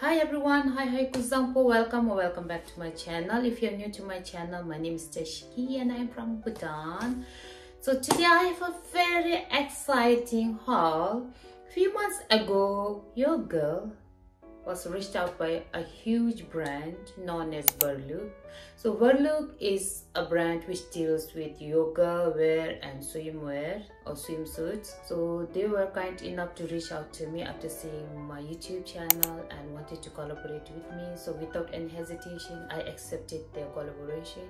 Hi everyone, hi hi Kuzampo, welcome or welcome back to my channel. If you're new to my channel, my name is Tashi Kyi and I'm from Bhutan. So today I have a very exciting haul. A few months ago, your girl was reached out by a huge brand known as Berlook. So Berlook is a brand which deals with yoga wear and swimwear or swimsuits. So they were kind enough to reach out to me after seeing my YouTube channel and wanted to collaborate with me. So without any hesitation, I accepted their collaboration.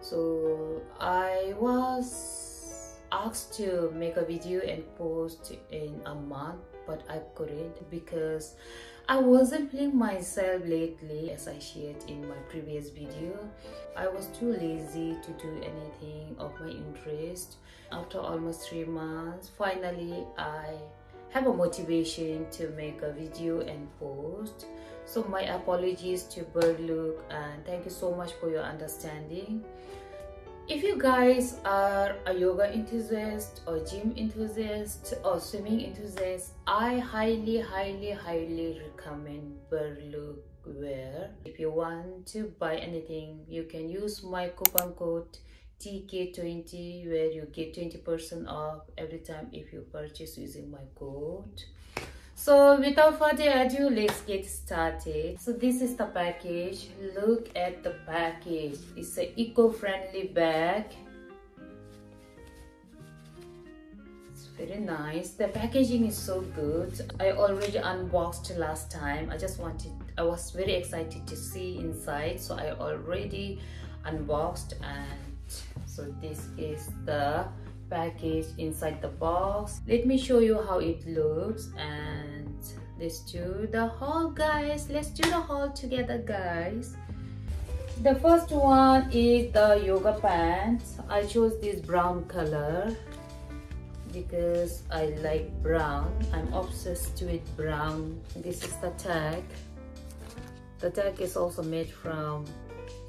So I was asked to make a video and post in a month but I couldn't because I wasn't playing myself lately as I shared in my previous video. I was too lazy to do anything of my interest. After almost three months, finally I have a motivation to make a video and post. So my apologies to Berlook and thank you so much for your understanding. If you guys are a yoga enthusiast or gym enthusiast or swimming enthusiast, I highly, highly, highly recommend wear. If you want to buy anything, you can use my coupon code TK20 where you get 20% off every time if you purchase using my code so without further ado let's get started. So this is the package. Look at the package. It's an eco-friendly bag. It's very nice. The packaging is so good. I already unboxed last time. I just wanted i was very excited to see inside so i already unboxed and so this is the package inside the box. Let me show you how it looks and let's do the haul guys. Let's do the haul together guys. The first one is the yoga pants. I chose this brown color because i like brown. I'm obsessed with brown. This is the tag. The tag is also made from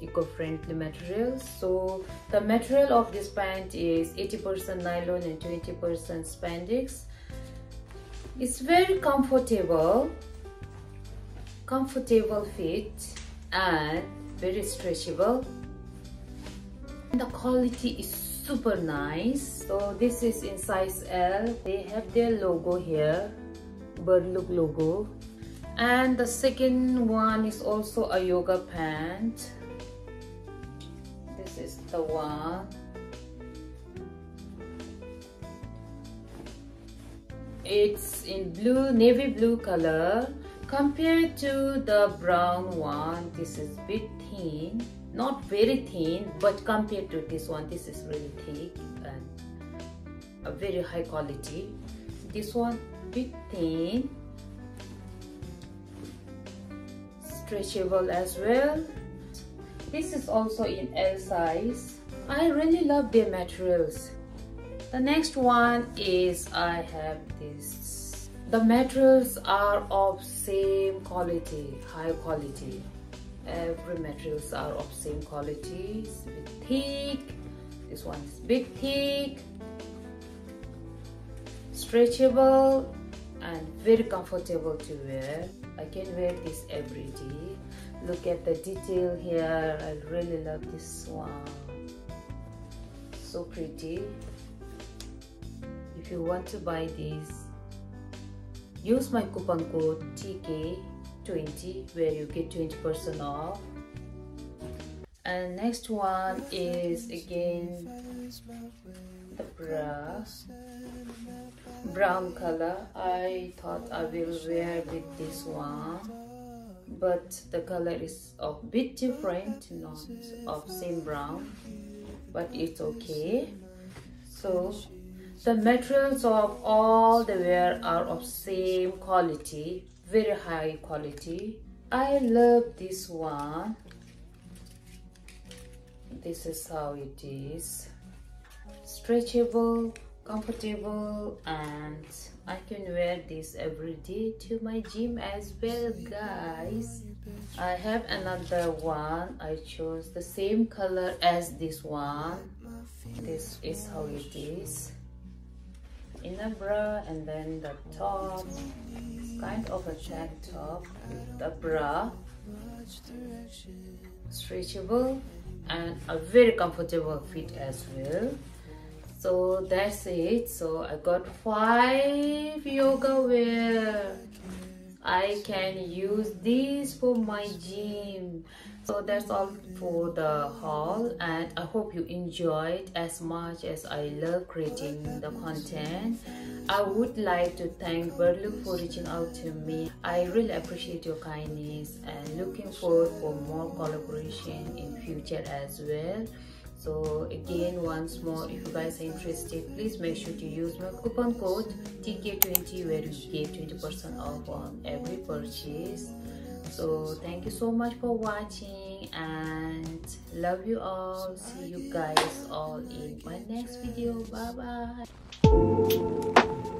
eco-friendly materials so the material of this pant is 80% nylon and 20% spandex. It's very comfortable comfortable fit and very stretchable. The quality is super nice. So this is in size L. They have their logo here Berlook logo. And the second one is also a yoga pant this is the one it's in blue navy blue color. Compared to the brown one this is bit thin. Not very thin but compared to this one this is really thick and a very high quality. This one bit thin. Stretchable as well this is also in L size. I really love their materials. The next one is I have this. The materials are of same quality, high quality. Every materials are of same quality. It's bit thick. This one is bit thick. Stretchable and very comfortable to wear. I can wear this every day look at the detail here. I really love this one. So pretty. If you want to buy this use my coupon code tk20 where you get 20 percent off. And next one is again the bra brown color. I thought i will wear with this one but the color is a bit different not of same brown but it's okay. So the materials of all the wear are of same quality very high quality. I love this one. This is how it is. Stretchable comfortable and I can wear this every day to my gym as well guys. I have another one. I chose the same color as this one. This is how it is. Inner bra and then the top. It's kind of a tank top with the bra. Stretchable and a very comfortable fit as well so that's it. So i got five yoga wear. I can use these for my gym. So that's all for the haul and i hope you enjoyed as much as i love creating the content. I would like to thank Berlook for reaching out to me. I really appreciate your kindness and looking forward for more collaboration in future as well so again once more if you guys are interested please make sure to use my coupon code tk20 where you get 20 percent off on every purchase. So thank you so much for watching and love you all. See you guys all in my next video. Bye bye